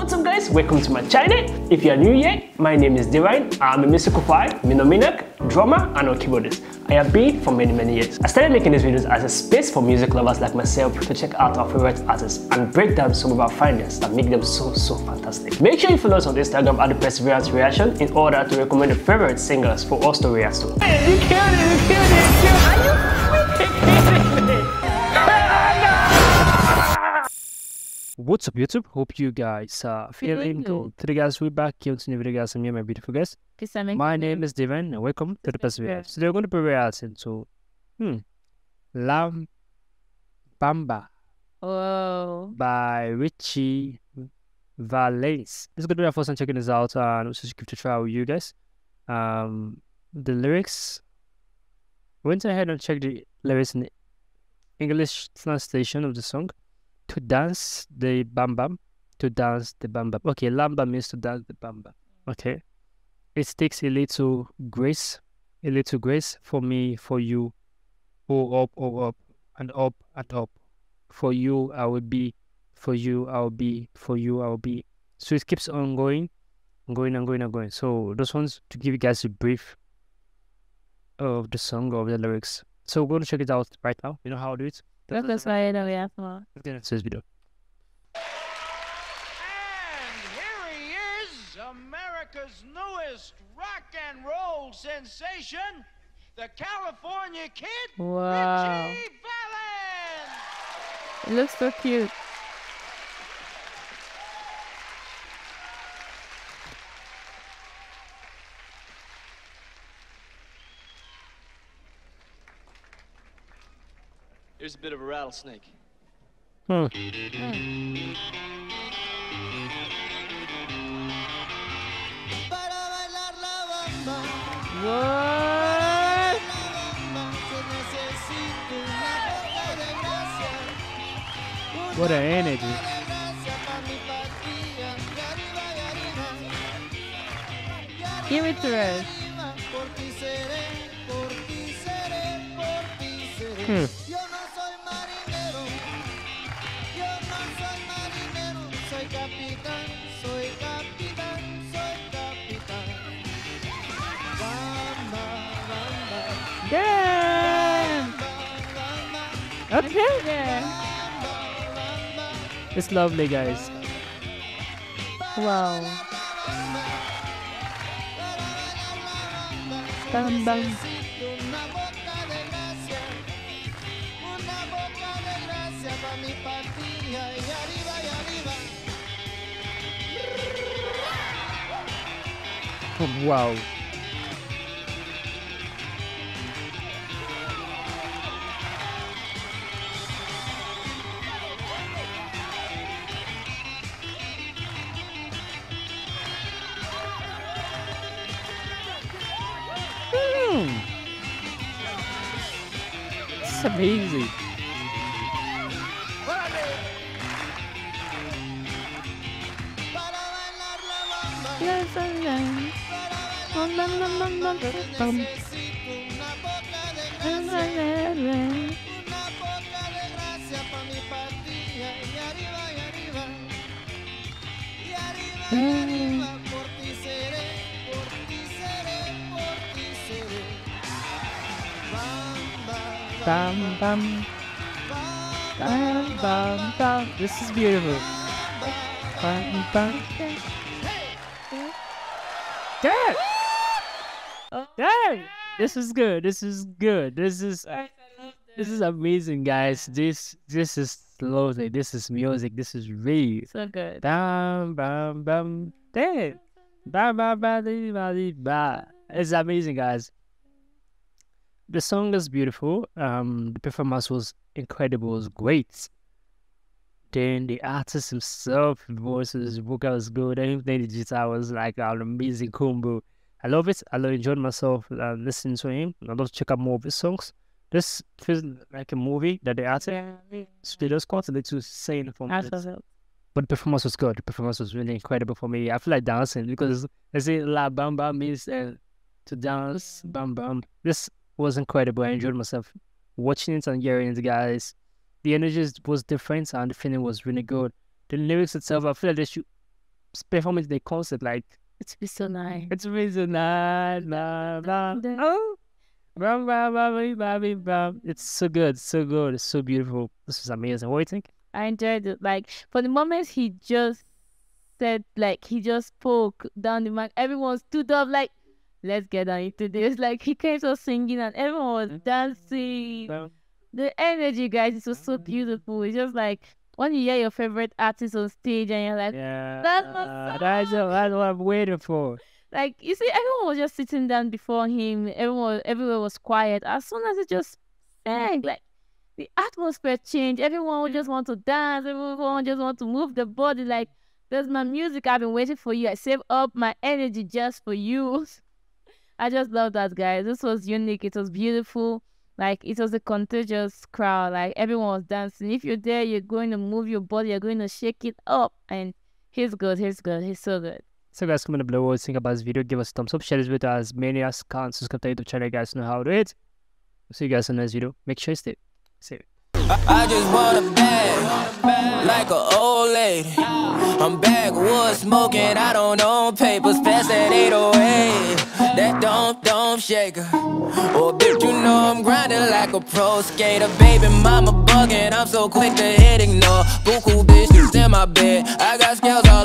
What's up guys, welcome to my channel. If you are new here, my name is Divine. I'm a musical file, minominak, drummer and a keyboardist. I have been for many many years. I started making these videos as a space for music lovers like myself to check out our favorite artists and break down some of our findings that make them so so fantastic. Make sure you follow us on Instagram at the Perseverance Reaction in order to recommend your favorite singers for us to react to. Hey, you killed it, you killed it, you killed it. What's up YouTube? Hope you guys are feeling good. Today guys, we're back here to new video guys. I'm here, my beautiful guys. My name is Devin and welcome to the Perseverance. Today we're going to be reacting to hmm, Lam Bamba Whoa. by Ritchie Valens. This is going to be our first time checking this out and also just give it a try with you guys. Um, the lyrics, went ahead and checked the lyrics in the English translation of the song to dance the bam bam, to dance the bam bam. Okay, lamba means to dance the bam bam. Okay, it takes a little grace, a little grace for me, for you, oh up, oh up, and up and up. For you, I will be. For you, I will be. For you, I will be. So it keeps on going, going and going and going. So those ones to give you guys a brief of the song of the lyrics. So we're going to check it out right now. You know how to do it. Look, that's why I know we have more. Let's get into this video. And here he is, America's newest rock and roll sensation, the California Kid, Wow. Ritchie Valens. It looks so cute. Here's a bit of a rattlesnake. Hmm. Para bailar la bamba, What? la bamba, se necesita una poca de gracia. Una What an energy. poca de gracia pa' mi soy capitán, soy capitán, soy capitán. Damn. Okay then. It's lovely, guys. Wow. Bam. una boca de gracia, una boca de gracia pa' mi partida Wow. Hmm. It's amazing. Bam, bam, bam, bam, bam. This is beautiful. Bam, bam. Dad! Oh, Dad! This is good. This is good. This is this is amazing, guys. This this is lovely. This is music. This is real. So good. Bam, bam, bam. Dad! Bam, bam, bam, dee, ba, dee, ba. It's amazing, guys. The song is beautiful. Um, the performance was incredible. It was great. Then the artist himself, his voice, his vocal was good. Everything the guitar was like an amazing combo. I love it. I love enjoyed myself uh, listening to him. I love to check out more of his songs. This feels like a movie that the artist they just quite a little saying from it. But the performance was good. The performance was really incredible for me. I feel like dancing because they say La Bamba means uh, to dance. Bam Bam. This was incredible. I enjoyed myself watching it and hearing it, guys. The energy was different and the feeling was really mm-hmm. good. The lyrics itself, I feel like they should s- in the concert. like It's so nice. it's really so nice, blah, blah, oh, blah, blah, blah, blah, blah, blah, blah. It's so good, so good, it's so beautiful. This is amazing. What do you think? I enjoyed it. Like for the moment he just said like he just spoke down the mic, everyone stood up like let's get on into this. Like he came to singing and everyone was mm-hmm. dancing. No? The energy guys, it was so beautiful. It's just like when you hear your favorite artist on stage and you're like Yeah, That's my uh, that's, uh, that's what I'm waiting for. like you see everyone was just sitting down before him, everyone everywhere was quiet. As soon as it just sang, like the atmosphere changed. Everyone would just want to dance, everyone just want to move the body like there's my music. I've been waiting for you. I saved up my energy just for you. I just love that, guys. This was unique. It was beautiful. Like it was a contagious crowd. Like everyone was dancing. If you're there, you're going to move your body. You're going to shake it up. And he's good. He's good. He's so good. So guys, comment below what you think about this video. Give us a thumbs up, share this with as many as can. Subscribe to the YouTube channel, you guys know how to do it. See you guys in the next video. Make sure you stay. See you. I just want a bag, like a old lady. I'm backwoods smoking, I don't own papers, pass that 808. Don't, don't shaker. Oh, bitch, you know I'm grinding like a pro skater. Baby mama bugging, I'm so quick to hit ignore. Buku bitches in my bed, I got scales all